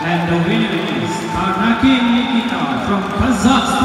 And the winner is Karnaki Nikita from Kazakhstan.